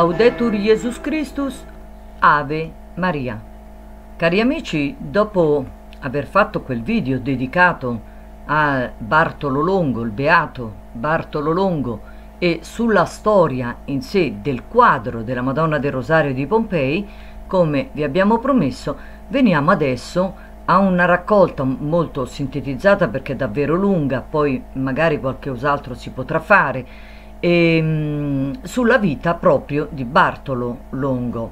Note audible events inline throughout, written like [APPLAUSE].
Laudetur Jesus Christus, Ave Maria. Cari amici, dopo aver fatto quel video dedicato a Bartolo Longo, il beato Bartolo Longo, e sulla storia in sé del quadro della Madonna del Rosario di Pompei, come vi abbiamo promesso, veniamo adesso a una raccolta molto sintetizzata perché è davvero lunga, poi magari qualche altro si potrà fare, ehm, sulla vita proprio di Bartolo Longo.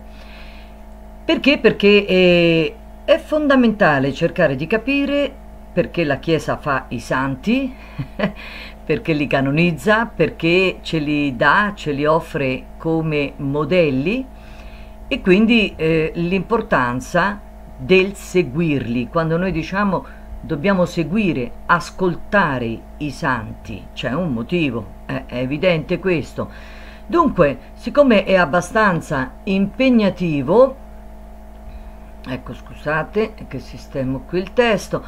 Perché? Perché è, è fondamentale cercare di capire perché la Chiesa fa i santi, [LAUGHS] perché li canonizza, perché ce li dà, ce li offre come modelli e quindi eh, l'importanza del seguirli. Quando noi diciamo dobbiamo seguire, ascoltare i santi, c'è un motivo, è, è evidente questo. Dunque, siccome è abbastanza impegnativo, ecco scusate che sistemo qui il testo,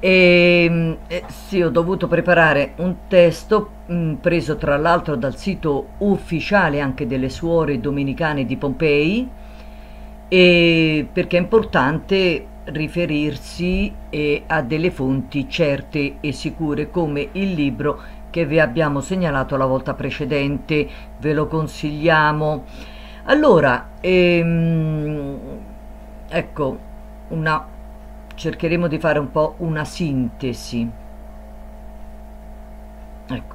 e, ehm, eh, sì, ho dovuto preparare un testo mh, mm, preso tra l'altro dal sito ufficiale anche delle suore domenicane di Pompei, e perché è importante riferirsi eh, a delle fonti certe e sicure come il libro che vi abbiamo segnalato la volta precedente, ve lo consigliamo. Allora, ehm, ecco, una, cercheremo di fare un po' una sintesi. Ecco.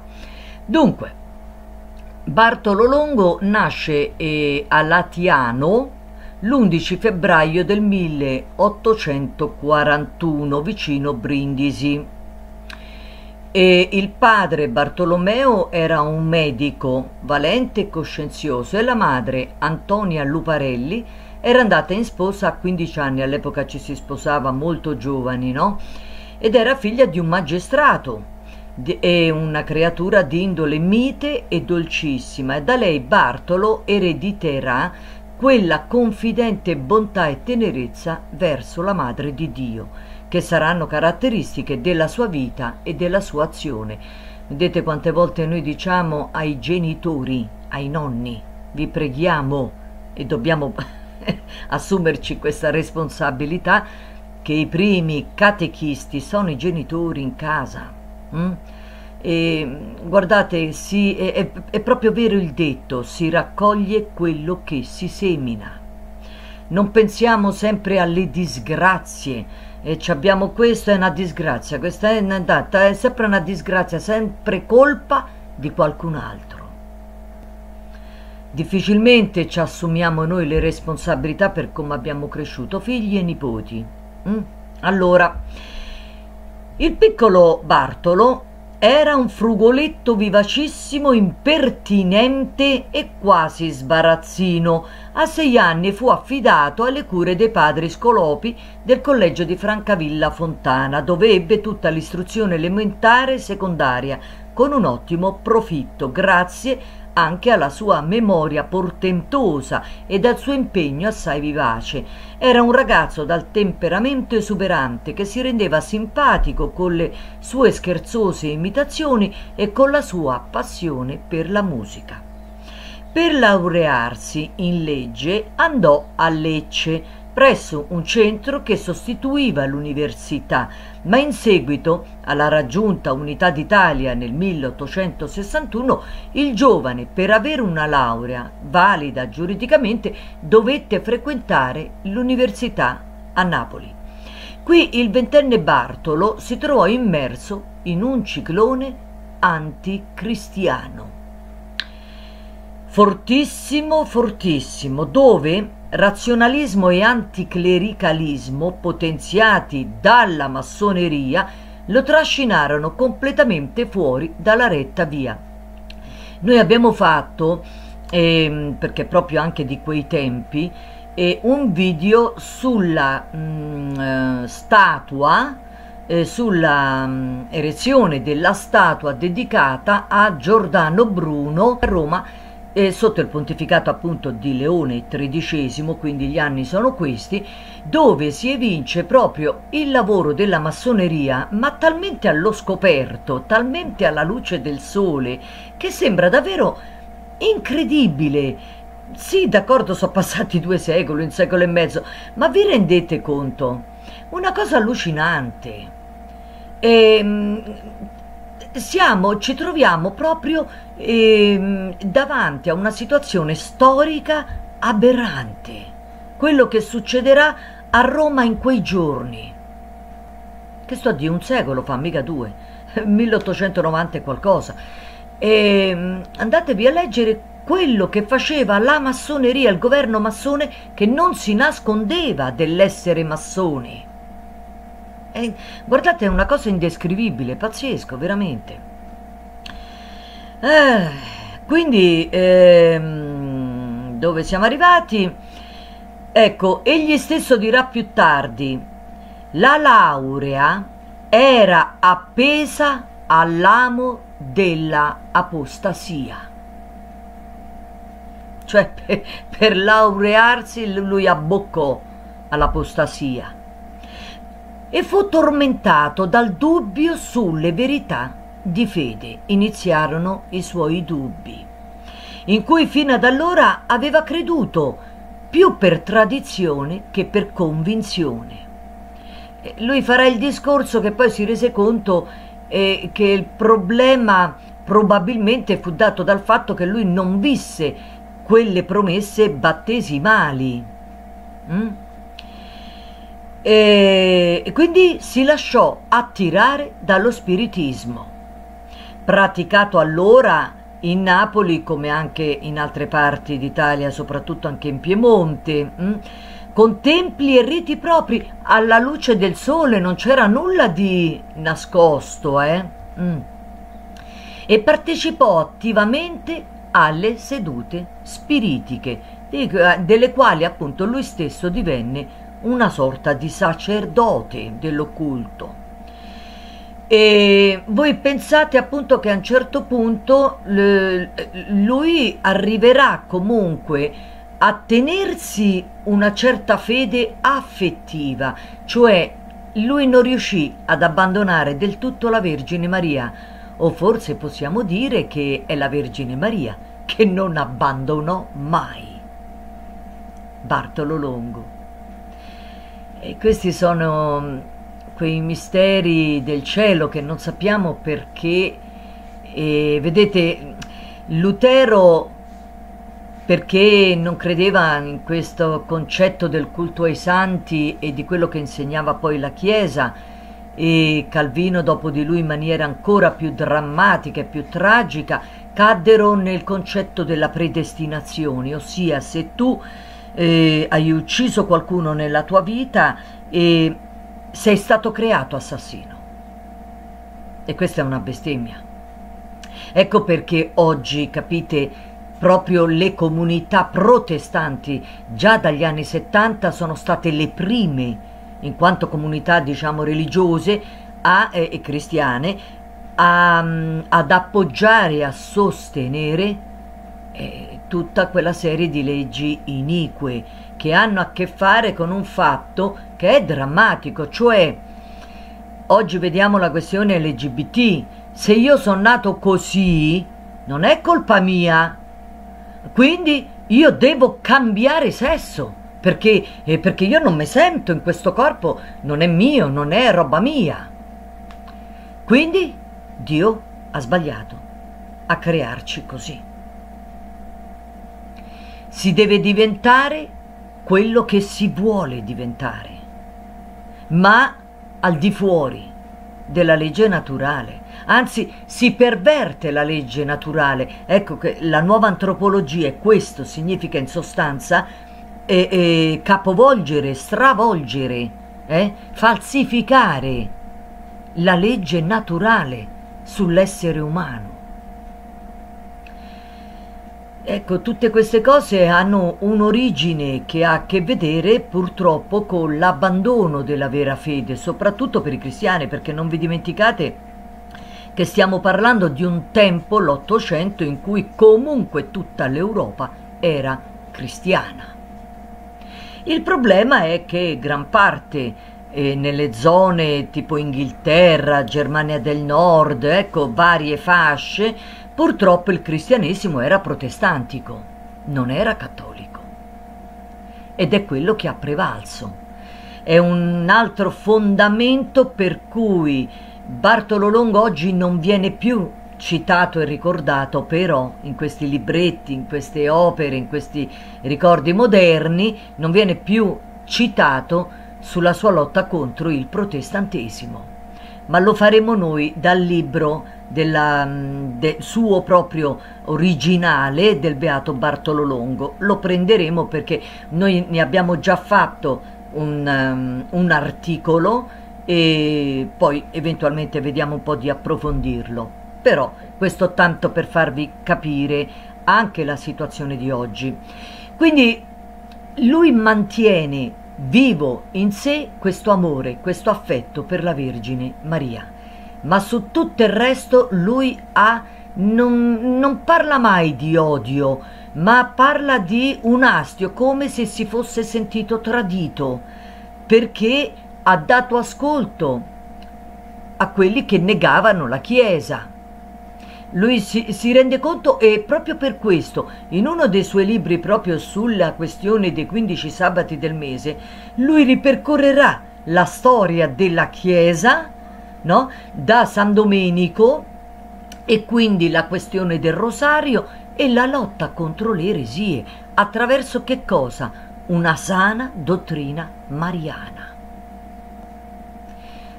Dunque, Bartolo Longo nasce eh, a Latiano, l'11 febbraio del 1841 vicino Brindisi. E il padre Bartolomeo era un medico valente e coscienzioso e la madre Antonia Luparelli era andata in sposa a 15 anni, all'epoca ci si sposava molto giovani, no? Ed era figlia di un magistrato e una creatura di indole mite e dolcissima e da lei Bartolo erediterà quella confidente bontà e tenerezza verso la Madre di Dio, che saranno caratteristiche della sua vita e della sua azione. Vedete quante volte noi diciamo ai genitori, ai nonni, vi preghiamo e dobbiamo [LAUGHS] assumerci questa responsabilità che i primi catechisti sono i genitori in casa. Mm? E, guardate, si, è, è proprio vero il detto, si raccoglie quello che si semina. Non pensiamo sempre alle disgrazie, e abbiamo questo, è una disgrazia, questa è andata, è sempre una disgrazia, sempre colpa di qualcun altro. Difficilmente ci assumiamo noi le responsabilità per come abbiamo cresciuto, figli e nipoti. Mm? Allora, il piccolo Bartolo era un frugoletto vivacissimo, impertinente e quasi sbarazzino. A sei anni fu affidato alle cure dei padri scolopi del collegio di Francavilla Fontana, dove ebbe tutta l'istruzione elementare e secondaria, con un ottimo profitto, grazie anche alla sua memoria portentosa e al suo impegno assai vivace. Era un ragazzo dal temperamento esuberante che si rendeva simpatico con le sue scherzose imitazioni e con la sua passione per la musica. Per laurearsi in legge andò a Lecce, presso un centro che sostituiva l'università, ma in seguito alla raggiunta Unità d'Italia nel 1861 il giovane per avere una laurea valida giuridicamente dovette frequentare l'università a Napoli. Qui il ventenne Bartolo si trovò immerso in un ciclone anticristiano. Fortissimo, fortissimo, dove razionalismo e anticlericalismo potenziati dalla massoneria lo trascinarono completamente fuori dalla retta via. Noi abbiamo fatto, eh, perché proprio anche di quei tempi, eh, un video sulla mh, mm, eh, statua, eh, sulla mh, mm, erezione della statua dedicata a Giordano Bruno a Roma eh, sotto il pontificato appunto di Leone XIII, quindi gli anni sono questi, dove si evince proprio il lavoro della massoneria, ma talmente allo scoperto, talmente alla luce del sole, che sembra davvero incredibile sì, d'accordo, sono passati due secoli, un secolo e mezzo, ma vi rendete conto? Una cosa allucinante. E, ehm, siamo, ci troviamo proprio eh, davanti a una situazione storica aberrante. Quello che succederà a Roma in quei giorni. Che sto di un secolo fa, mica due, [LAUGHS] 1890 e qualcosa. E, ehm, andatevi a leggere quello che faceva la massoneria, il governo massone che non si nascondeva dell'essere massoni. E, guardate, è una cosa indescrivibile, pazzesco, veramente. Eh, quindi, ehm, dove siamo arrivati? Ecco, egli stesso dirà più tardi, la laurea era appesa all'amo della apostasia. Cioè, [LAUGHS] per, per laurearsi lui abboccò all'apostasia e fu tormentato dal dubbio sulle verità di fede. Iniziarono i suoi dubbi, in cui fino ad allora aveva creduto più per tradizione che per convinzione. Lui farà il discorso che poi si rese conto eh, che il problema probabilmente fu dato dal fatto che lui non visse quelle promesse battesimali. Mm? E quindi si lasciò attirare dallo spiritismo, praticato allora in Napoli come anche in altre parti d'Italia, soprattutto anche in Piemonte? Mm? con templi e riti propri, alla luce del sole, non c'era nulla di nascosto, eh? Mm. E partecipò attivamente alle sedute spiritiche, delle quali appunto lui stesso divenne una sorta di sacerdote dell'occulto. E voi pensate appunto che a un certo punto lui arriverà comunque a tenersi una certa fede affettiva, cioè lui non riuscì ad abbandonare del tutto la Vergine Maria, o forse possiamo dire che è la Vergine Maria che non abbandonò mai. Bartolo Longo. E questi sono mm, quei misteri del cielo che non sappiamo perché. E vedete, Lutero perché non credeva in questo concetto del culto ai santi e di quello che insegnava poi la Chiesa e Calvino dopo di lui in maniera ancora più drammatica e più tragica caddero nel concetto della predestinazione, ossia se tu eh, hai ucciso qualcuno nella tua vita e sei stato creato assassino. E questa è una bestemmia. Ecco perché oggi, capite, proprio le comunità protestanti già dagli anni 70 sono state le prime, in quanto comunità diciamo religiose a, eh, e cristiane, a, mm, ad appoggiare a sostenere eh, tutta quella serie di leggi inique che hanno a che fare con un fatto che è drammatico, cioè oggi vediamo la questione LGBT, se io sono nato così non è colpa mia, quindi io devo cambiare sesso. Perché, eh, perché io non mi sento in questo corpo, non è mio, non è roba mia. Quindi Dio ha sbagliato a crearci così. Si deve diventare quello che si vuole diventare, ma al di fuori della legge naturale. Anzi, si perverte la legge naturale. Ecco che la nuova antropologia, e questo significa in sostanza eh, eh, capovolgere, stravolgere, eh, falsificare la legge naturale sull'essere umano. Ecco, tutte queste cose hanno un'origine che ha a che vedere purtroppo con l'abbandono della vera fede, soprattutto per i cristiani, perché non vi dimenticate che stiamo parlando di un tempo, l'Ottocento, in cui comunque tutta l'Europa era cristiana. Il problema è che gran parte eh, nelle zone tipo Inghilterra, Germania del Nord, ecco, varie fasce, Purtroppo il cristianesimo era protestantico. non era cattolico. Ed è quello che ha prevalso. È un altro fondamento per cui Bartolo Longo oggi non viene più citato e ricordato, però in questi libretti, in queste opere, in questi ricordi moderni, non viene più citato sulla sua lotta contro il protestantesimo. Ma lo faremo noi dal libro della, mm, del suo proprio originale del Beato Bartolo Longo. Lo prenderemo perché noi ne abbiamo già fatto un, um, un articolo e poi eventualmente vediamo un po' di approfondirlo. Però questo tanto per farvi capire anche la situazione di oggi. Quindi lui mantiene vivo in sé questo amore, questo affetto per la Vergine Maria ma su tutto il resto lui ha, non, non parla mai di odio, ma parla di un astio, come se si fosse sentito tradito, perché ha dato ascolto a quelli che negavano la Chiesa. Lui si, si, rende conto e proprio per questo, in uno dei suoi libri proprio sulla questione dei 15 sabati del mese, lui ripercorrerà la storia della Chiesa no? da San Domenico e quindi la questione del rosario e la lotta contro le eresie attraverso che cosa? Una sana dottrina mariana.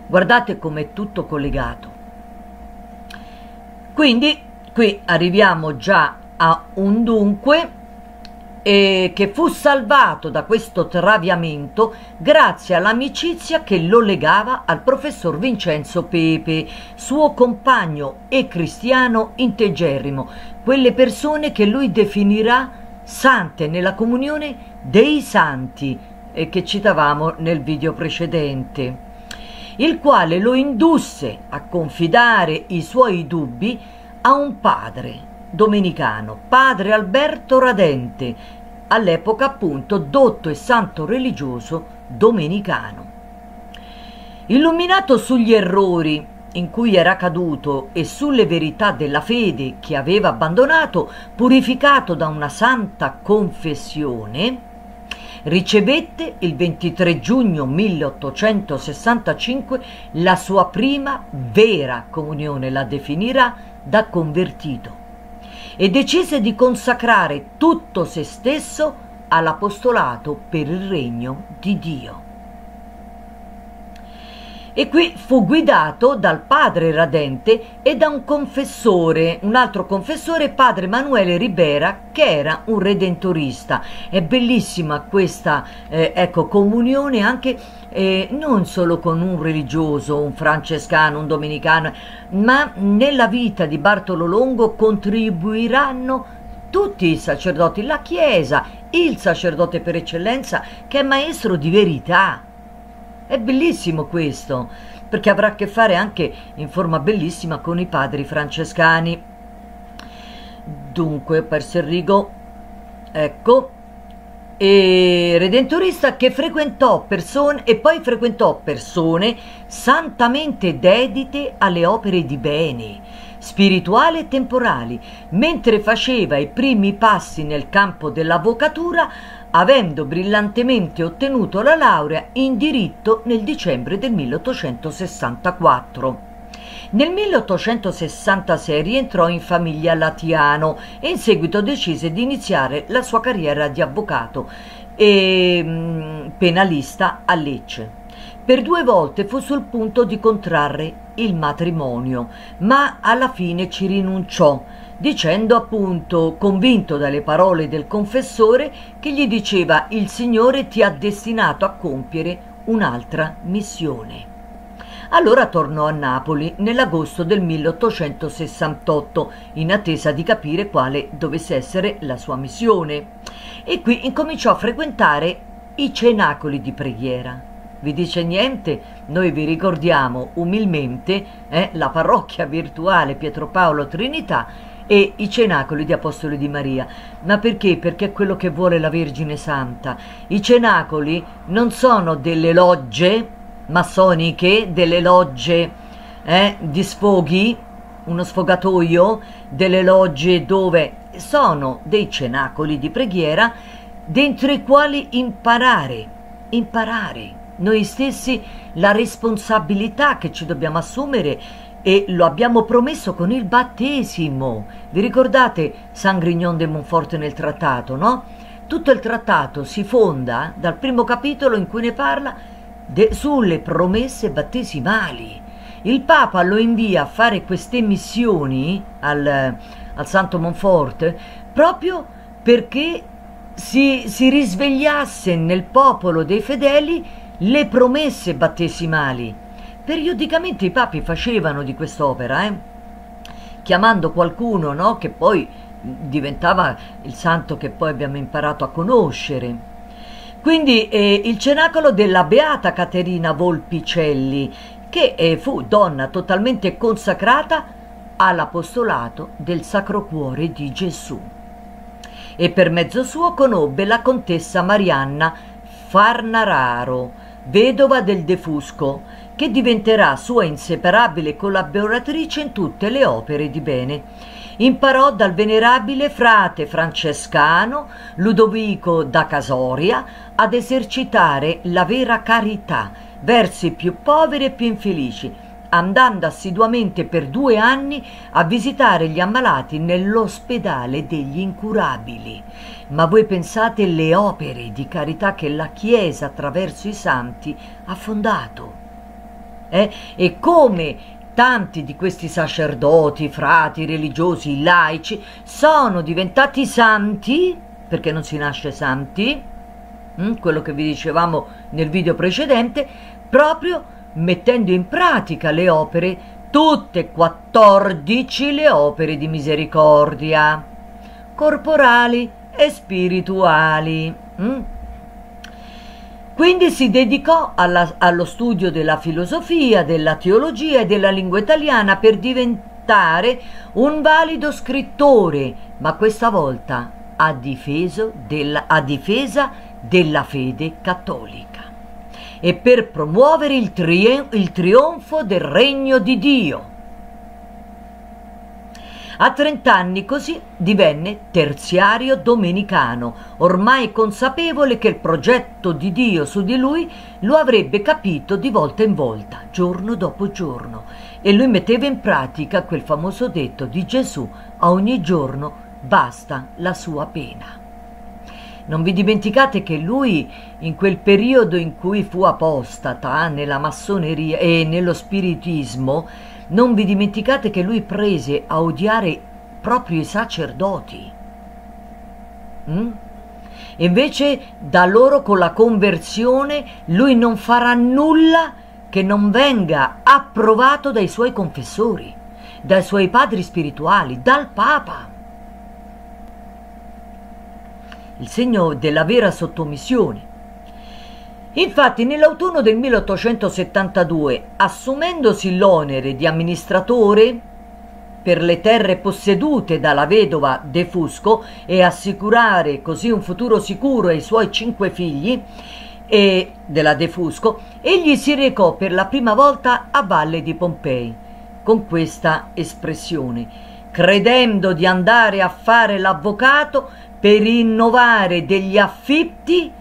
Guardate com'è tutto collegato. Quindi qui arriviamo già a un dunque e che fu salvato da questo traviamento grazie all'amicizia che lo legava al professor Vincenzo Pepe, suo compagno e cristiano integerrimo, quelle persone che lui definirà sante nella comunione dei santi e che citavamo nel video precedente, il quale lo indusse a confidare i suoi dubbi a un padre domenicano, padre Alberto Radente, all'epoca appunto dotto e santo religioso domenicano. Illuminato sugli errori in cui era caduto e sulle verità della fede che aveva abbandonato, purificato da una santa confessione, ricevette il 23 giugno 1865 la sua prima vera comunione, la definirà da convertito e decise di consacrare tutto se stesso all'apostolato per il regno di Dio. E qui fu guidato dal padre radente e da un confessore, un altro confessore, padre Emanuele Ribera, che era un redentorista. È bellissima questa eh, ecco, comunione anche eh, non solo con un religioso, un francescano, un domenicano, ma nella vita di Bartolo Longo contribuiranno tutti i sacerdoti, la Chiesa, il sacerdote per eccellenza che è maestro di verità. È bellissimo questo, perché avrà a che fare anche in forma bellissima con i padri francescani. Dunque, per Serrigo, ecco, e redentorista che frequentò persone e poi frequentò persone santamente dedite alle opere di bene spirituali e temporali mentre faceva i primi passi nel campo dell'avvocatura avendo brillantemente ottenuto la laurea in diritto nel dicembre del 1864 nel 1866 rientrò in famiglia Latiano e in seguito decise di iniziare la sua carriera di avvocato e mm, penalista a Lecce. Per due volte fu sul punto di contrarre il matrimonio, ma alla fine ci rinunciò, dicendo appunto, convinto dalle parole del confessore, che gli diceva il Signore ti ha destinato a compiere un'altra missione. Allora tornò a Napoli nell'agosto del 1868 in attesa di capire quale dovesse essere la sua missione e qui incominciò a frequentare i cenacoli di preghiera. Vi dice niente? Noi vi ricordiamo umilmente eh, la parrocchia virtuale Pietro Paolo Trinità e i cenacoli di Apostoli di Maria. Ma perché? Perché è quello che vuole la Vergine Santa. I cenacoli non sono delle logge massoniche, delle logge eh, di sfoghi, uno sfogatoio delle logge dove sono dei cenacoli di preghiera dentro i quali imparare, imparare noi stessi la responsabilità che ci dobbiamo assumere e lo abbiamo promesso con il battesimo. Vi ricordate San Grignon de Montfort nel trattato, no? Tutto il trattato si fonda dal primo capitolo in cui ne parla de, sulle promesse battesimali. Il Papa lo invia a fare queste missioni al, al Santo Monfort proprio perché si, si risvegliasse nel popolo dei fedeli le promesse battesimali. Periodicamente i papi facevano di quest'opera, eh? chiamando qualcuno no? che poi diventava il santo che poi abbiamo imparato a conoscere. Quindi eh, il cenacolo della Beata Caterina Volpicelli, che eh, fu donna totalmente consacrata all'apostolato del Sacro Cuore di Gesù. E per mezzo suo conobbe la contessa Marianna Farnararo, vedova del De Fusco, che diventerà sua inseparabile collaboratrice in tutte le opere di bene imparò dal venerabile frate francescano Ludovico da Casoria ad esercitare la vera carità verso i più poveri e più infelici, andando assiduamente per due anni a visitare gli ammalati nell'ospedale degli incurabili. Ma voi pensate le opere di carità che la Chiesa attraverso i santi ha fondato? Eh? E come tanti di questi sacerdoti, frati, religiosi, laici sono diventati santi, perché non si nasce santi, hm, quello che vi dicevamo nel video precedente, proprio mettendo in pratica le opere, tutte 14 le opere di misericordia, corporali e spirituali. Hm? Quindi si dedicò alla, allo studio della filosofia, della teologia e della lingua italiana per diventare un valido scrittore, ma questa volta a, della, a difesa della fede cattolica e per promuovere il, tri- il trionfo del regno di Dio. A trent'anni così divenne terziario domenicano, ormai consapevole che il progetto di Dio su di lui lo avrebbe capito di volta in volta, giorno dopo giorno, e lui metteva in pratica quel famoso detto di Gesù a ogni giorno basta la sua pena. Non vi dimenticate che lui, in quel periodo in cui fu apostata nella massoneria e nello spiritismo, non vi dimenticate che lui prese a odiare proprio i sacerdoti. Mm? Invece da loro con la conversione lui non farà nulla che non venga approvato dai suoi confessori, dai suoi padri spirituali, dal Papa. Il segno della vera sottomissione. Infatti nell'autunno del 1872, assumendosi l'onere di amministratore per le terre possedute dalla vedova De Fusco e assicurare così un futuro sicuro ai suoi cinque figli e della De Fusco, egli si recò per la prima volta a Valle di Pompei con questa espressione, credendo di andare a fare l'avvocato per innovare degli affitti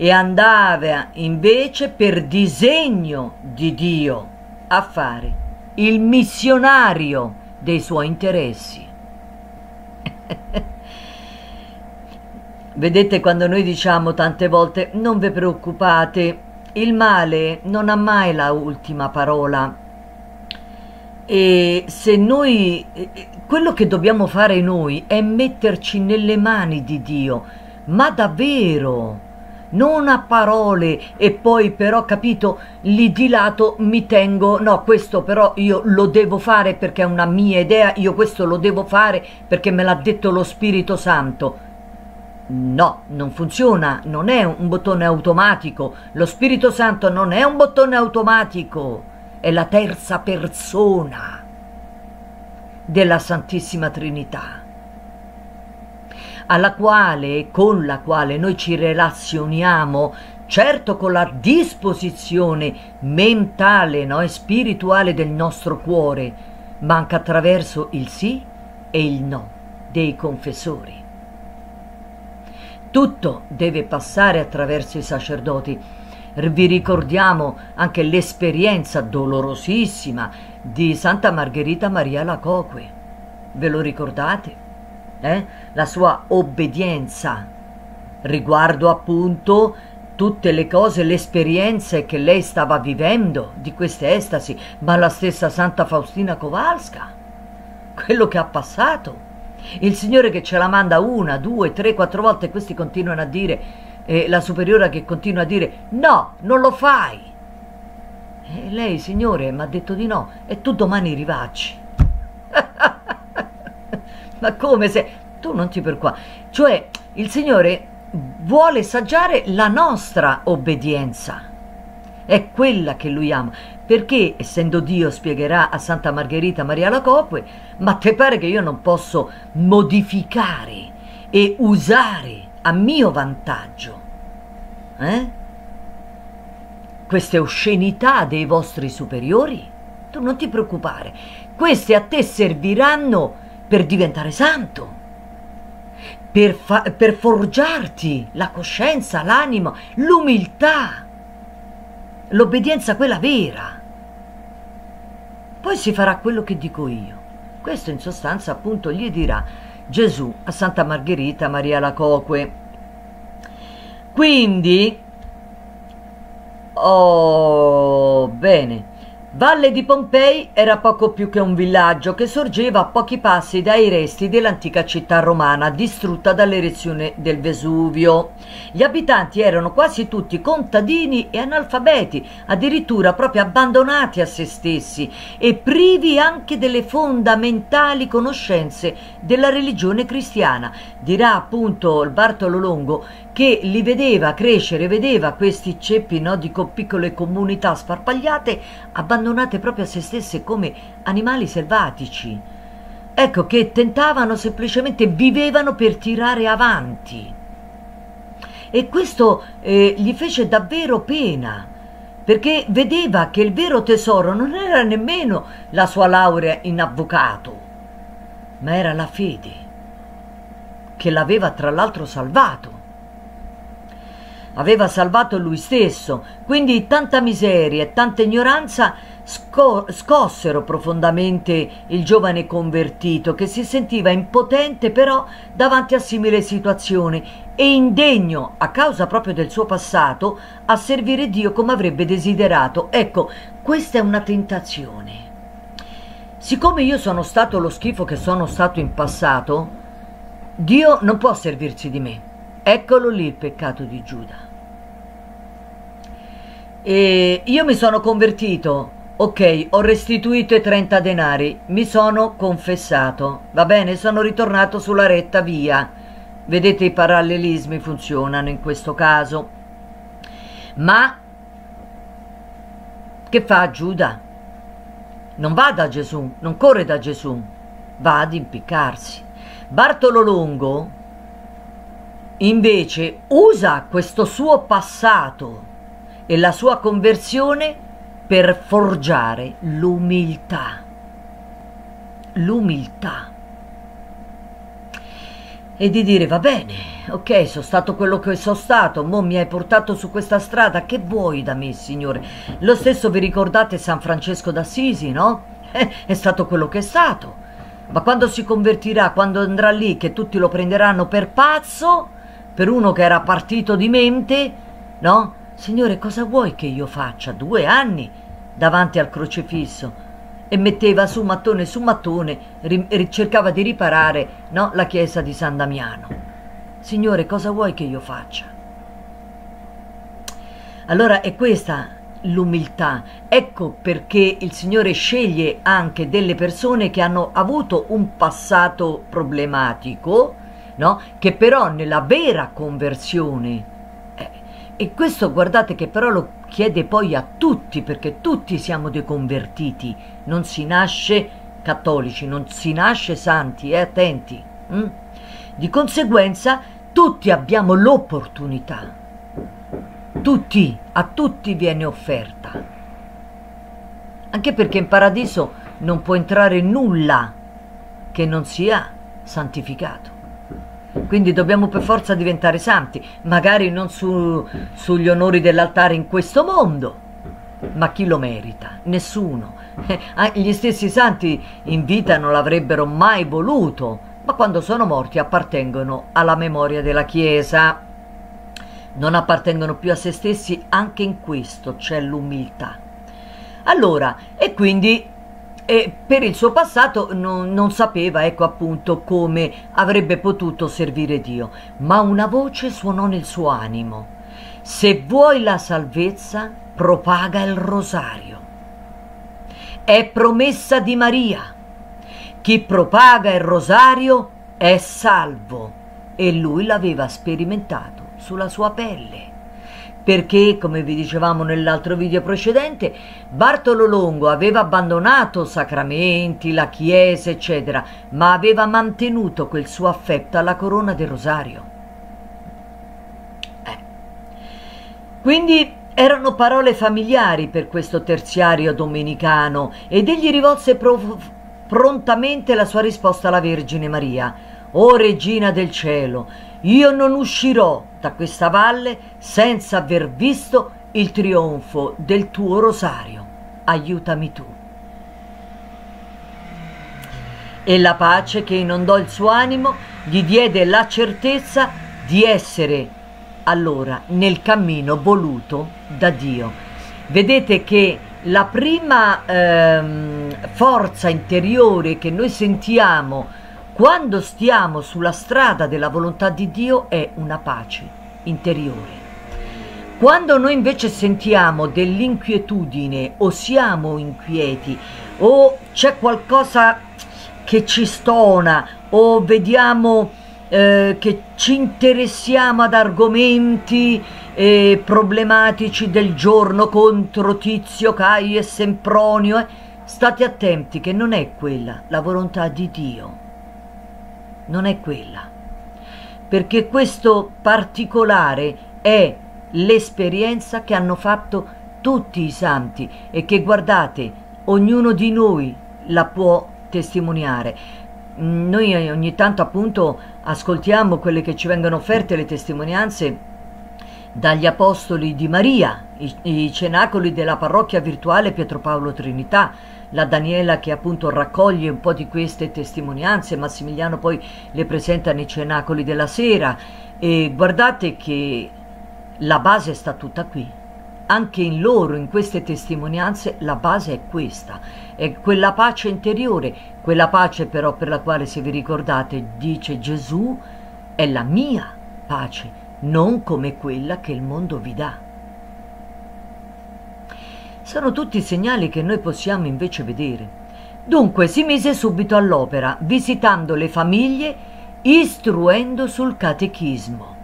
e andava invece per disegno di Dio a fare il missionario dei suoi interessi. [LAUGHS] Vedete quando noi diciamo tante volte non vi preoccupate, il male non ha mai la ultima parola e se noi quello che dobbiamo fare noi è metterci nelle mani di Dio, ma davvero non a parole. E poi però capito lì di lato mi tengo. No questo però io lo devo fare perché è una mia idea. Io questo lo devo fare perché me l'ha detto lo Spirito Santo. No non funziona. Non è un bottone automatico. Lo Spirito Santo non è un bottone automatico. È la terza persona della Santissima Trinità alla quale, con la quale noi ci relazioniamo, certo con la disposizione mentale no, e spirituale del nostro cuore, ma anche attraverso il sì e il no dei confessori. Tutto deve passare attraverso i sacerdoti. Vi ricordiamo anche l'esperienza dolorosissima di Santa Margherita Maria Lacoque. Ve lo ricordate? Eh? La sua obbedienza riguardo appunto tutte le cose, le esperienze che lei stava vivendo di queste estasi, ma la stessa Santa Faustina Kowalska, quello che ha passato il Signore che ce la manda una, due, tre, quattro volte e questi continuano a dire, eh, la superiora che continua a dire no, non lo fai. E lei, Signore, mi ha detto di no e tu domani rivacci. [LAUGHS] Ma come se... Tu non ti per qua. Cioè, il Signore vuole saggiare la nostra obbedienza. È quella che Lui ama perché, essendo Dio, spiegherà a Santa Margherita Maria Lacoque, ma te pare che io non posso modificare e usare a mio vantaggio eh? queste oscenità dei vostri superiori? Tu non ti preoccupare, queste a te serviranno per diventare santo. Per, per forgiarti la coscienza, l'anima, l'umiltà, l'obbedienza quella vera. Poi si farà quello che dico io. Questo in sostanza appunto gli dirà Gesù a Santa Margherita Maria la Coque. Quindi, oh, bene, Valle di Pompei era poco più che un villaggio che sorgeva a pochi passi dai resti dell'antica città romana distrutta dall'erezione del Vesuvio. Gli abitanti erano quasi tutti contadini e analfabeti, addirittura proprio abbandonati a se stessi e privi anche delle fondamentali conoscenze della religione cristiana. Dirà appunto il Bartolo Longo che li vedeva crescere, vedeva questi ceppi no, di piccole comunità sparpagliate, abbandonate proprio a se stesse come animali selvatici. Ecco che tentavano semplicemente, vivevano per tirare avanti. E questo eh, gli fece davvero pena, perché vedeva che il vero tesoro non era nemmeno la sua laurea in avvocato, ma era la fede, che l'aveva tra l'altro salvato aveva salvato lui stesso, quindi tanta miseria e tanta ignoranza sco scossero profondamente il giovane convertito che si sentiva impotente però davanti a simili situazioni e indegno a causa proprio del suo passato a servire Dio come avrebbe desiderato. Ecco, questa è una tentazione. Siccome io sono stato lo schifo che sono stato in passato, Dio non può servirsi di me. Eccolo lì il peccato di Giuda. E io mi sono convertito, ok, ho restituito i 30 denari, mi sono confessato, va bene, sono ritornato sulla retta via. Vedete i parallelismi funzionano in questo caso. Ma che fa Giuda? Non va da Gesù, non corre da Gesù, va ad impiccarsi. Bartolo Longo invece usa questo suo passato e la sua conversione per forgiare l'umiltà. L'umiltà. E di dire va bene, ok, sono stato quello che sono stato, mo mi hai portato su questa strada, che vuoi da me, Signore? Lo stesso vi ricordate San Francesco d'Assisi, no? Eh, è stato quello che è stato. Ma quando si convertirà, quando andrà lì, che tutti lo prenderanno per pazzo, per uno che era partito di mente, no? Signore, cosa vuoi che io faccia? Due anni davanti al crocifisso e metteva su mattone su mattone, cercava di riparare no, la chiesa di San Damiano. Signore, cosa vuoi che io faccia? Allora è questa l'umiltà. Ecco perché il Signore sceglie anche delle persone che hanno avuto un passato problematico, no? che però nella vera conversione e questo guardate che però lo chiede poi a tutti, perché tutti siamo dei convertiti, non si nasce cattolici, non si nasce santi, eh, attenti. Hm? Di conseguenza tutti abbiamo l'opportunità, tutti, a tutti viene offerta. Anche perché in paradiso non può entrare nulla che non sia santificato. Quindi dobbiamo per forza diventare santi, magari non su, sugli onori dell'altare in questo mondo, ma chi lo merita? Nessuno. Eh, gli stessi santi in vita non l'avrebbero mai voluto, ma quando sono morti appartengono alla memoria della Chiesa. Non appartengono più a se stessi, anche in questo c'è l'umiltà. Allora, e quindi e per il suo passato non, non, sapeva, ecco appunto, come avrebbe potuto servire Dio, ma una voce suonò nel suo animo. Se vuoi la salvezza, propaga il rosario. È promessa di Maria. Chi propaga il rosario è salvo e lui l'aveva sperimentato sulla sua pelle perché, come vi dicevamo nell'altro video precedente, Bartolo Longo aveva abbandonato sacramenti, la chiesa, eccetera, ma aveva mantenuto quel suo affetto alla corona del rosario. Eh. Quindi erano parole familiari per questo terziario domenicano ed egli rivolse pro- prontamente la sua risposta alla Vergine Maria. O Regina del Cielo, io non uscirò da questa valle senza aver visto il trionfo del tuo rosario. Aiutami tu. E la pace che inondò il suo animo gli diede la certezza di essere allora nel cammino voluto da Dio. Vedete che la prima ehm, forza interiore che noi sentiamo quando stiamo sulla strada della volontà di Dio è una pace interiore. Quando noi invece sentiamo dell'inquietudine o siamo inquieti o c'è qualcosa che ci stona o vediamo eh, che ci interessiamo ad argomenti eh, problematici del giorno contro Tizio, Caio e Sempronio, eh, state attenti che non è quella la volontà di Dio non è quella, perché questo particolare è l'esperienza che hanno fatto tutti i santi e che guardate, ognuno di noi la può testimoniare. Noi ogni tanto appunto ascoltiamo quelle che ci vengono offerte, le testimonianze dagli Apostoli di Maria, i, i cenacoli della parrocchia virtuale Pietro Paolo Trinità, la Daniela che appunto raccoglie un po' di queste testimonianze, Massimiliano poi le presenta nei cenacoli della sera e guardate che la base sta tutta qui. Anche in loro, in queste testimonianze, la base è questa, è quella pace interiore, quella pace però per la quale, se vi ricordate, dice Gesù, è la mia pace, non come quella che il mondo vi dà. Sono tutti segnali che noi possiamo invece vedere. Dunque si mise subito all'opera, visitando le famiglie, istruendo sul catechismo,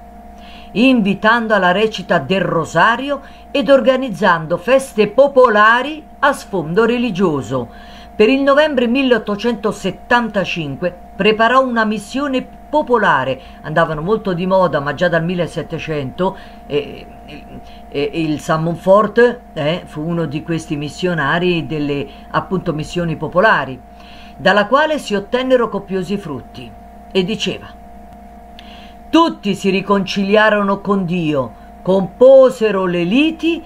invitando alla recita del rosario ed organizzando feste popolari a sfondo religioso. Per il novembre 1875 preparò una missione popolare, andavano molto di moda, ma già dal 1700 eh, eh, il Sammonfort eh, fu uno di questi missionari delle appunto missioni popolari, dalla quale si ottennero copiosi frutti. E diceva, tutti si riconciliarono con Dio, composero le liti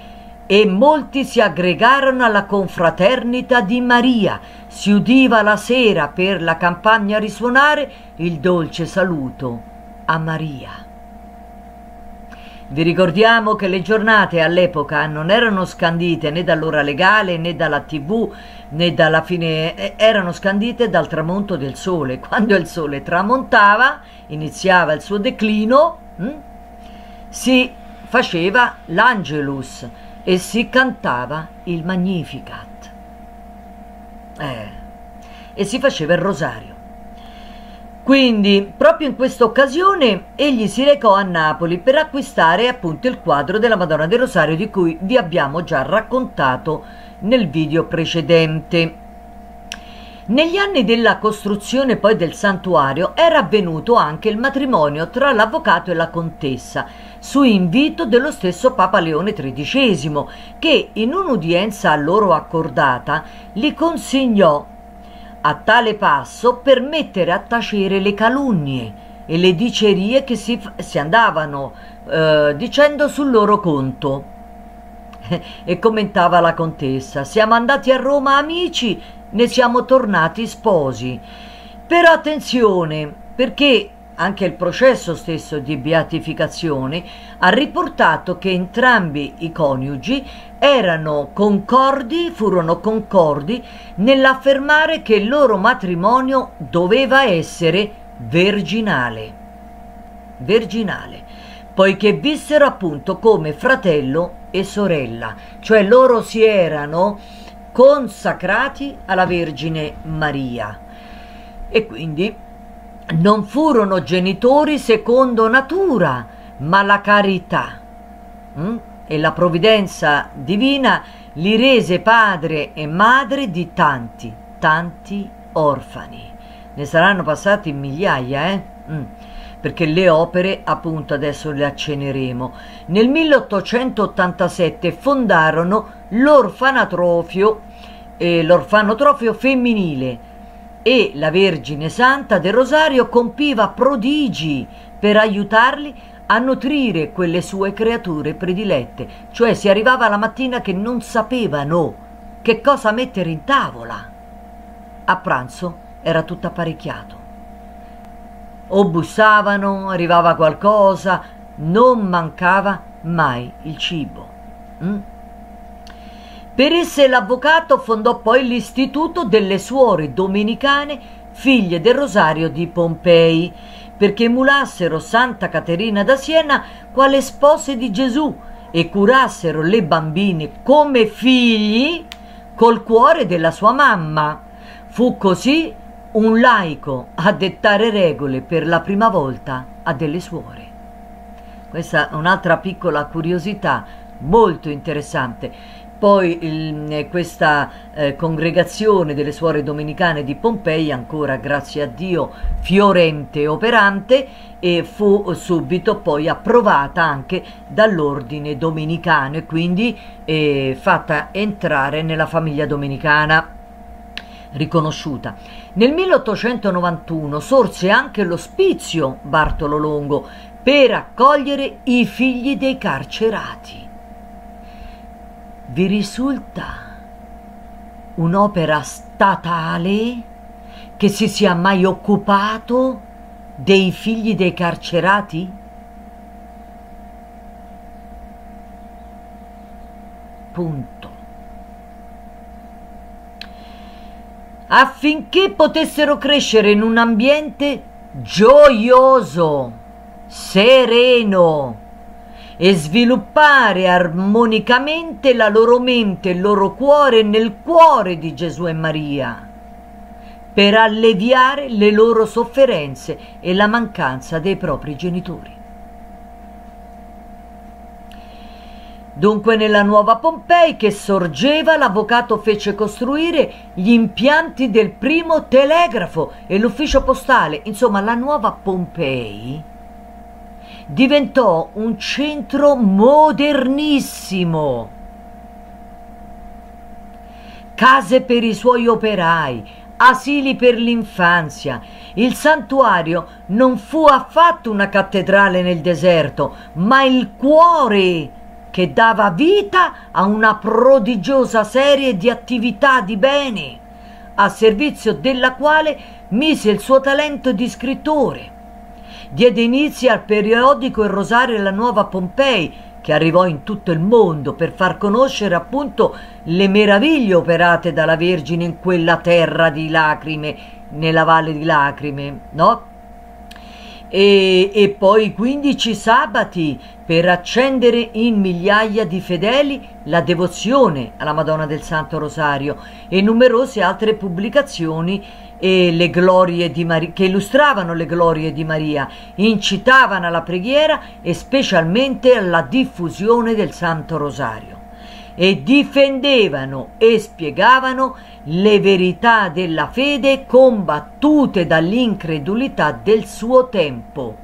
e molti si aggregarono alla confraternita di Maria. Si udiva la sera per la campagna risuonare il dolce saluto a Maria. Vi ricordiamo che le giornate all'epoca non erano scandite né dall'ora legale né dalla tv né dalla fine, erano scandite dal tramonto del sole. [LAUGHS] Quando il sole tramontava, iniziava il suo declino, hm, si faceva l'Angelus, e si cantava il Magnificat. Eh, e si faceva il rosario. Quindi, proprio in questa occasione, egli si recò a Napoli per acquistare appunto il quadro della Madonna del Rosario di cui vi abbiamo già raccontato nel video precedente. Negli anni della costruzione poi del santuario era avvenuto anche il matrimonio tra l'avvocato e la contessa, su invito dello stesso Papa Leone XIII, che in un'udienza a loro accordata gli consegnò a tale passo per mettere a tacere le calunnie e le dicerie che si, si andavano eh, dicendo sul loro conto. [LAUGHS] e commentava la contessa, siamo andati a Roma amici, ne siamo tornati sposi. Però attenzione, perché anche il processo stesso di beatificazione ha riportato che entrambi i coniugi erano concordi, furono concordi nell'affermare che il loro matrimonio doveva essere verginale. Verginale, poiché vissero appunto come fratello e sorella, cioè loro si erano consacrati alla Vergine Maria e quindi non furono genitori secondo natura, ma la carità. Mm? E la provvidenza divina li rese padre e madre di tanti, tanti orfani. Ne saranno passati migliaia, eh? Mm. Perché le opere, appunto, adesso le acceneremo. Nel 1887 fondarono l'orfanatrofio, eh, l'orfanotrofio femminile e la Vergine Santa del Rosario compiva prodigi per aiutarli a nutrire quelle sue creature predilette, cioè si arrivava la mattina che non sapevano che cosa mettere in tavola. A pranzo era tutto apparecchiato. O bussavano, arrivava qualcosa, non mancava mai il cibo. Mm? Per esse l'avvocato fondò poi l'istituto delle suore domenicane figlie del Rosario di Pompei, perché emulassero Santa Caterina da Siena quale spose di Gesù e curassero le bambine come figli col cuore della sua mamma. Fu così un laico a dettare regole per la prima volta a delle suore. Questa è un'altra piccola curiosità molto interessante poi il, eh, questa eh, congregazione delle suore domenicane di Pompei, ancora grazie a Dio fiorente e operante, e fu subito poi approvata anche dall'ordine domenicano e quindi eh, fatta entrare nella famiglia domenicana riconosciuta. Nel 1891 sorse anche l'ospizio Bartolo Longo per accogliere i figli dei carcerati. Vi risulta un'opera statale che si sia mai occupato dei figli dei carcerati? Punto. Affinché potessero crescere in un ambiente gioioso, sereno, e sviluppare armonicamente la loro mente il loro cuore nel cuore di Gesù e Maria, per alleviare le loro sofferenze e la mancanza dei propri genitori. Dunque nella nuova Pompei che sorgeva l'avvocato fece costruire gli impianti del primo telegrafo e l'ufficio postale, insomma la nuova Pompei diventò un centro modernissimo. Case per i suoi operai, asili per l'infanzia. Il santuario non fu affatto una cattedrale nel deserto, ma il cuore che dava vita a una prodigiosa serie di attività di bene, a servizio della quale mise il suo talento di scrittore diede inizio al periodico Il Rosario e la Nuova Pompei, che arrivò in tutto il mondo per far conoscere appunto le meraviglie operate dalla Vergine in quella terra di lacrime, nella valle di lacrime, no? E, e poi 15 sabati per accendere in migliaia di fedeli la devozione alla Madonna del Santo Rosario e numerose altre pubblicazioni Maria, che illustravano le glorie di Maria, incitavano alla preghiera e specialmente alla diffusione del Santo Rosario e difendevano e spiegavano le verità della fede combattute dall'incredulità del suo tempo.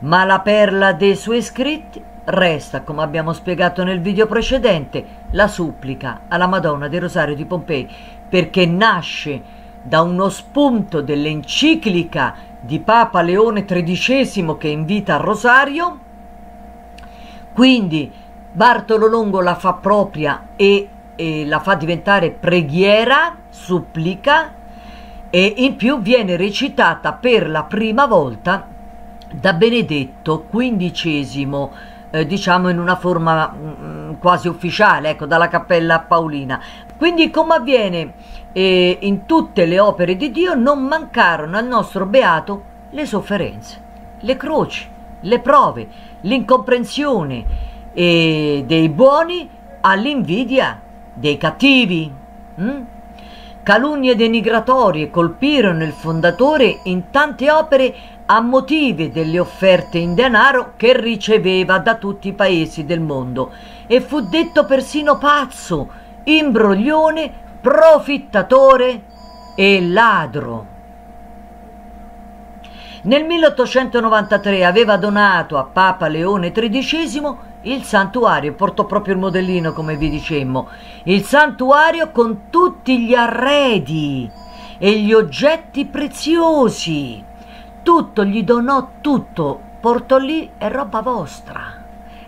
Ma la perla dei suoi scritti resta, come abbiamo spiegato nel video precedente, la supplica alla Madonna del Rosario di Pompei, perché nasce da uno spunto dell'enciclica di Papa Leone XIII che invita al Rosario. Quindi Bartolo Longo la fa propria e, e la fa diventare preghiera, supplica e in più viene recitata per la prima volta da Benedetto XV, eh, diciamo in una forma mh, mm, quasi ufficiale, ecco, dalla Cappella Paolina. Quindi come avviene eh, in tutte le opere di Dio non mancarono al nostro beato le sofferenze, le croci, le prove, l'incomprensione eh, dei buoni all'invidia dei cattivi. Hm? Calunnie denigratorie colpirono il fondatore in tante opere a motivi delle offerte in denaro che riceveva da tutti i paesi del mondo e fu detto persino pazzo, imbroglione, profittatore e ladro. Nel 1893 aveva donato a Papa Leone XIII il santuario, portò proprio il modellino come vi dicemmo, il santuario con tutti gli arredi e gli oggetti preziosi tutto, gli donò tutto, portò lì, è roba vostra,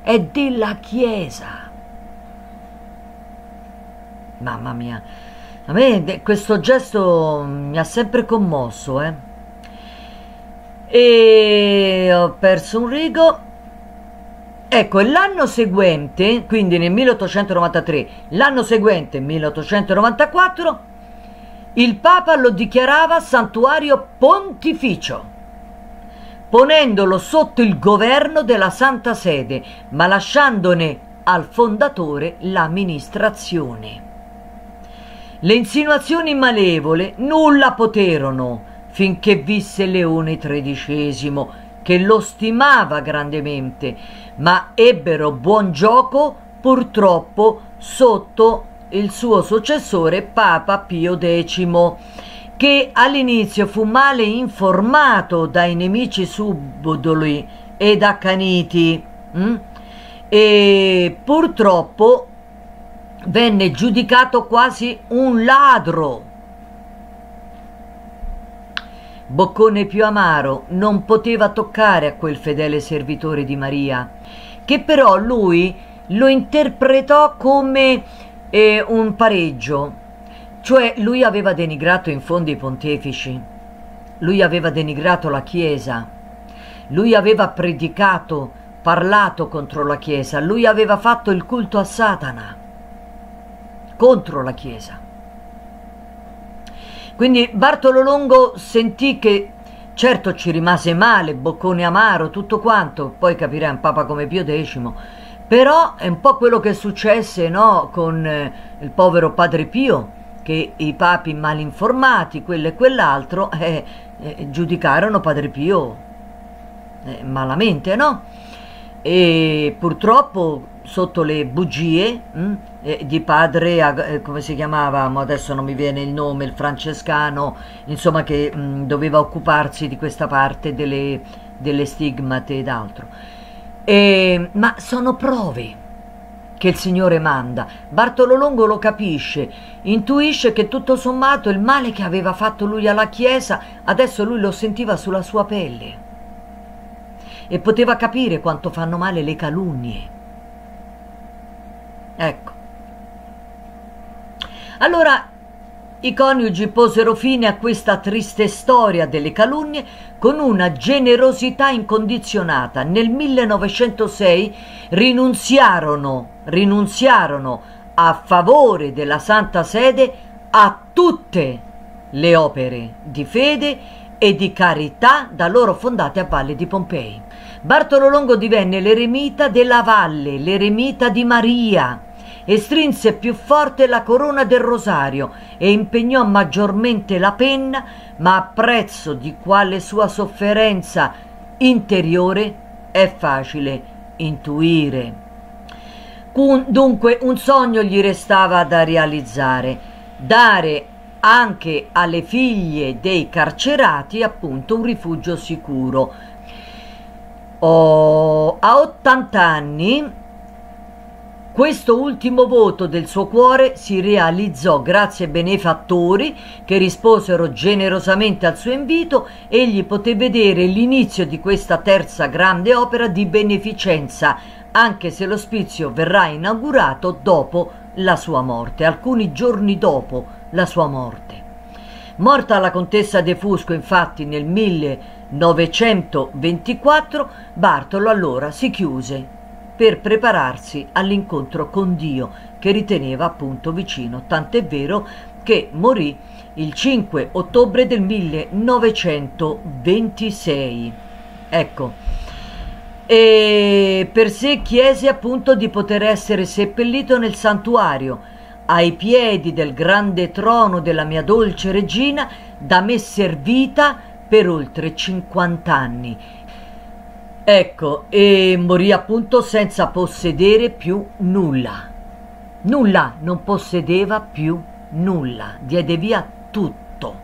è della Chiesa. Mamma mia, a me questo gesto mi ha sempre commosso, eh. E ho perso un rigo. Ecco, l'anno seguente, quindi nel 1893, l'anno seguente, 1894, il Papa lo dichiarava santuario pontificio ponendolo sotto il governo della Santa Sede, ma lasciandone al fondatore l'amministrazione. Le insinuazioni malevole nulla poterono finché visse Leone XIII, che lo stimava grandemente, ma ebbero buon gioco purtroppo sotto il suo successore Papa Pio X che all'inizio fu male informato dai nemici subdoli ed accaniti hm? e purtroppo venne giudicato quasi un ladro. Boccone più amaro non poteva toccare a quel fedele servitore di Maria, che però lui lo interpretò come eh, un pareggio, cioè lui aveva denigrato in fondo i pontefici, lui aveva denigrato la Chiesa, lui aveva predicato, parlato contro la Chiesa, lui aveva fatto il culto a Satana contro la Chiesa. Quindi Bartolo Longo sentì che certo ci rimase male, boccone amaro, tutto quanto, poi capirà un papa come Pio X, però è un po' quello che successe no, con eh, il povero padre Pio, che i papi malinformati, quello e quell'altro, [LAUGHS] eh, eh, giudicarono Padre Pio eh, malamente, no? E purtroppo sotto le bugie mh, hm, eh, di padre, eh, come si chiamava, ma adesso non mi viene il nome, il francescano, insomma che mh, hm, doveva occuparsi di questa parte delle, delle stigmate ed altro. E, ma sono prove che il Signore manda. Bartolo Longo lo capisce, intuisce che tutto sommato il male che aveva fatto lui alla Chiesa, adesso lui lo sentiva sulla sua pelle. E poteva capire quanto fanno male le calunnie. Ecco. Allora i coniugi posero fine a questa triste storia delle calunnie con una generosità incondizionata. Nel 1906 rinunziarono, rinunziarono a favore della Santa Sede a tutte le opere di fede e di carità da loro fondate a Valle di Pompei. Bartolo Longo divenne l'eremita della valle, l'eremita di Maria, e strinse più forte la corona del rosario e impegnò maggiormente la penna, ma a prezzo di quale sua sofferenza interiore è facile intuire. Dunque un sogno gli restava da realizzare, dare anche alle figlie dei carcerati appunto un rifugio sicuro. Oh, A 80 anni questo ultimo voto del suo cuore si realizzò grazie ai benefattori che risposero generosamente al suo invito. Egli poté vedere l'inizio di questa terza grande opera di beneficenza, anche se l'ospizio verrà inaugurato dopo la sua morte, alcuni giorni dopo la sua morte. Morta la contessa De Fusco, infatti, nel 1924, Bartolo allora si chiuse per prepararsi all'incontro con Dio che riteneva appunto vicino, tant'è vero che morì il 5 ottobre del 1926. Ecco, e per sé chiese appunto di poter essere seppellito nel santuario, ai piedi del grande trono della mia dolce regina, da me servita per oltre 50 anni Ecco, e morì appunto senza possedere più nulla. Nulla, non possedeva più nulla, diede via tutto.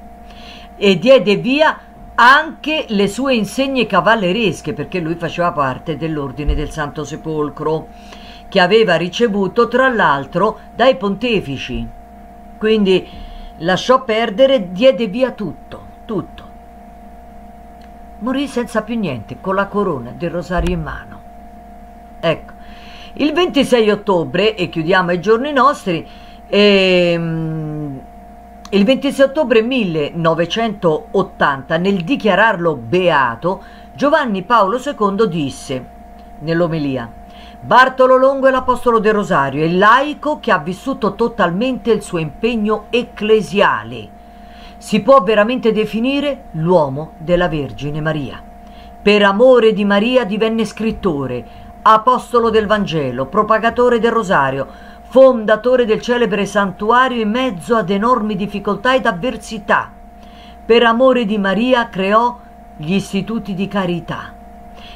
E diede via anche le sue insegne cavalleresche, perché lui faceva parte dell'ordine del Santo Sepolcro, che aveva ricevuto tra l'altro dai pontefici. Quindi lasciò perdere, diede via tutto, tutto morì senza più niente, con la corona del rosario in mano. Ecco, il 26 ottobre, e chiudiamo i giorni nostri, ehm, il 26 ottobre 1980, nel dichiararlo beato, Giovanni Paolo II disse nell'omelia Bartolo Longo è l'apostolo del Rosario, è laico che ha vissuto totalmente il suo impegno ecclesiale si può veramente definire l'uomo della Vergine Maria. Per amore di Maria divenne scrittore, apostolo del Vangelo, propagatore del Rosario, fondatore del celebre santuario in mezzo ad enormi difficoltà ed avversità. Per amore di Maria creò gli istituti di carità.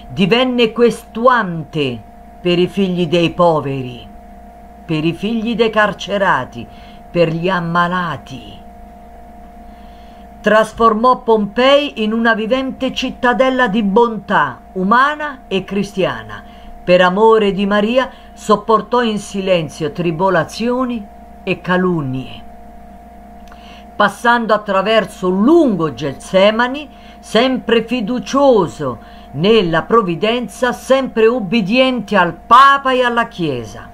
Divenne questuante per i figli dei poveri, per i figli dei carcerati, per gli ammalati trasformò Pompei in una vivente cittadella di bontà umana e cristiana. Per amore di Maria sopportò in silenzio tribolazioni e calunnie. Passando attraverso un lungo Getsemani, sempre fiducioso nella provvidenza, sempre ubbidiente al Papa e alla Chiesa.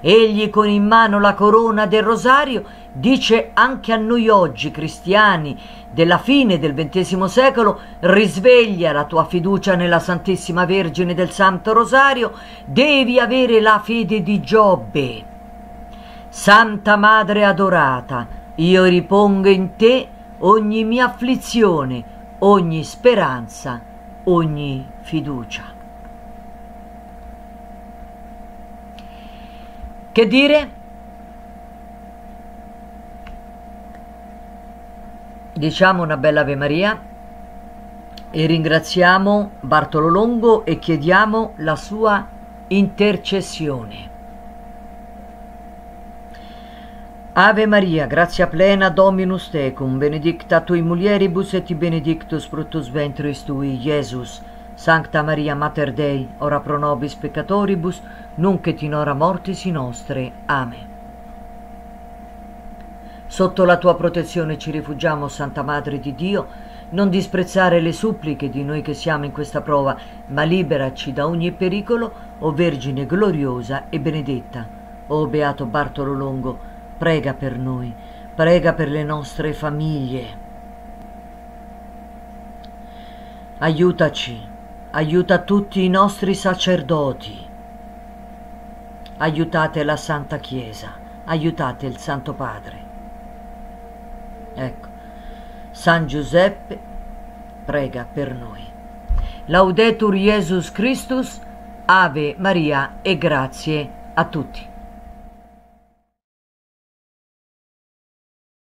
Egli con in mano la corona del rosario dice anche a noi oggi cristiani della fine del XX secolo, risveglia la tua fiducia nella Santissima Vergine del Santo Rosario, devi avere la fede di Giobbe. Santa Madre adorata, io ripongo in te ogni mia afflizione, ogni speranza, ogni fiducia. Che dire? Diciamo una bella Ave Maria e ringraziamo Bartolo Longo e chiediamo la sua intercessione. Ave Maria, grazia plena, Dominus tecum, benedicta tui mulieribus et benedictus fructus ventris tui, Iesus. Sancta Maria Mater Dei, ora pro nobis peccatoribus, nunc et in hora mortis nostre. Amen. Sotto la tua protezione ci rifugiamo, Santa Madre di Dio, non disprezzare le suppliche di noi che siamo in questa prova, ma liberaci da ogni pericolo, o Vergine gloriosa e benedetta. O Beato Bartolo Longo, prega per noi, prega per le nostre famiglie. Aiutaci aiuta tutti i nostri sacerdoti, aiutate la Santa Chiesa, aiutate il Santo Padre. Ecco, San Giuseppe prega per noi. Laudetur Jesus Christus, Ave Maria e grazie a tutti.